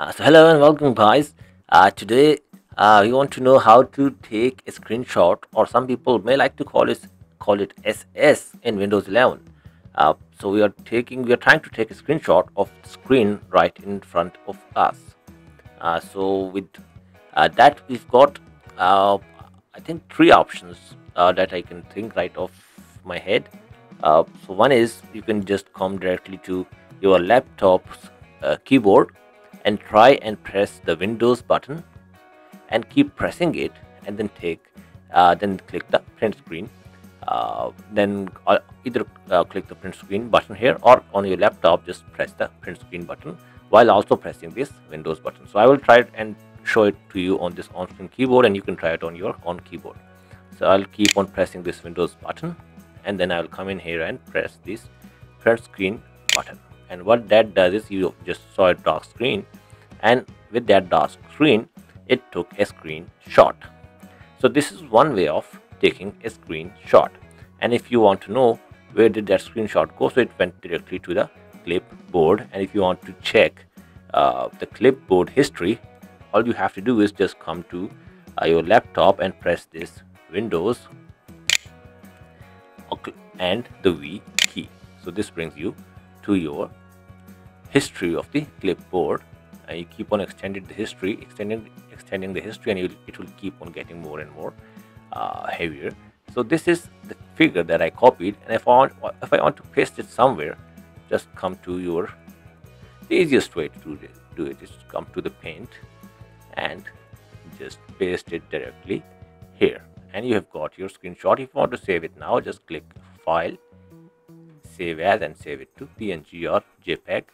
Uh, so hello and welcome guys. Uh, today uh, we want to know how to take a screenshot or some people may like to call it call it SS in Windows 11. Uh, so we are taking we are trying to take a screenshot of the screen right in front of us. Uh, so with uh, that we've got uh, I think three options that I can think right off my head. Uh, so one is you can just come directly to your laptop's keyboard and try and press the Windows button and keep pressing it and then take uh, then click the print screen. Uh, then uh, either uh, click the print screen button here or on your laptop just press the print screen button while also pressing this Windows button. So I will try it and show it to you on this on-screen keyboard and you can try it on your on keyboard. So I'll keep on pressing this Windows button and then I will come in here and press this print screen button and what that does is you just saw a dark screen and with that dark screen it took a screenshot so this is one way of taking a screenshot and if you want to know where did that screenshot go so it went directly to the clipboard. And if you want to check uh, the clipboard history all you have to do is just come to uh, your laptop and press this windows and the v key. So this brings you to your history of the clipboard. And you keep on extending the history extending extending the history and it will keep on getting more and more uh, heavier. So this is the figure that I copied and if I want if I want to paste it somewhere just come to your the easiest way to do it, do it is to come to the paint and just paste it directly here. And you have got your screenshot. If you want to save it now just click file save as and save it to png or jpeg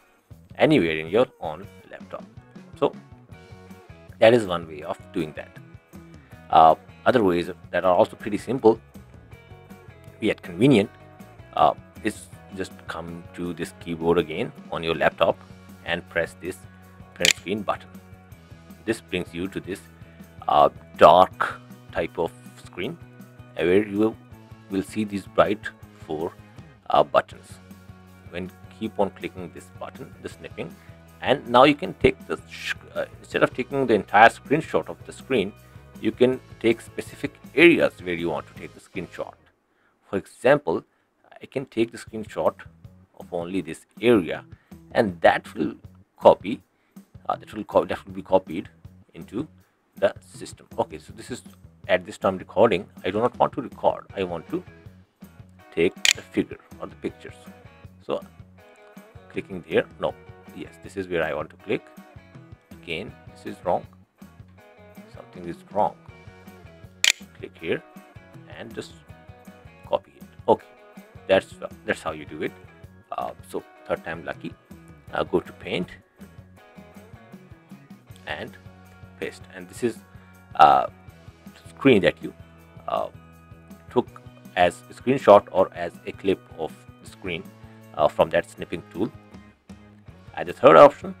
anywhere in your own laptop. So that is one way of doing that. Uh, other ways that are also pretty simple yet convenient uh, is just come to this keyboard again on your laptop and press this print screen button. This brings you to this uh, dark type of screen where you will see these bright four uh, buttons. When keep on clicking this button the snipping and now you can take the uh, instead of taking the entire screenshot of the screen you can take specific areas where you want to take the screenshot. For example i can take the screenshot of only this area and that will copy uh, that will co that will be copied into the system. Okay so this is at this time recording. I do not want to record. I want to take the figure or the pictures. So clicking there no. Yes this is where I want to click. Again this is wrong. Something is wrong. Click here and just copy it. Okay that's that's how you do it. Uh, so third time lucky. Go to paint and paste. And this is uh, screen that you uh, as a screenshot or as a clip of the screen uh, from that snipping tool. And the third option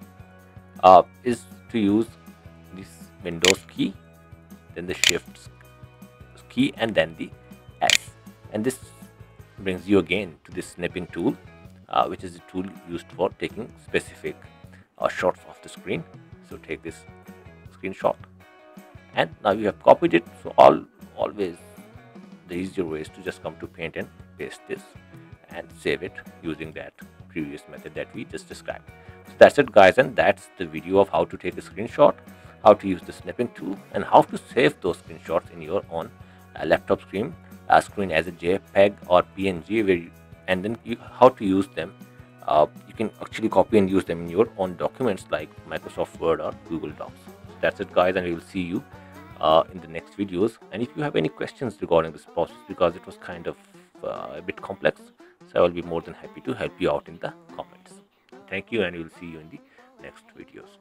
uh, is to use this windows key then the shift key and then the s. And this brings you again to this snipping tool uh, which is the tool used for taking specific uh, shots of the screen. So take this screenshot. And now you have copied it. So all always the easier way is to just come to paint and paste this and save it using that previous method that we just described. So that's it guys and that's the video of how to take a screenshot how to use the snipping tool and how to save those screenshots in your own uh, laptop screen uh, screen as a jpeg or png where you, and then you, how to use them. Uh, you can actually copy and use them in your own documents like microsoft word or google docs. So that's it guys and we will see you uh, in the next videos. And if you have any questions regarding this process because it was kind of uh, a bit complex so i will be more than happy to help you out in the comments. Thank you and we will see you in the next videos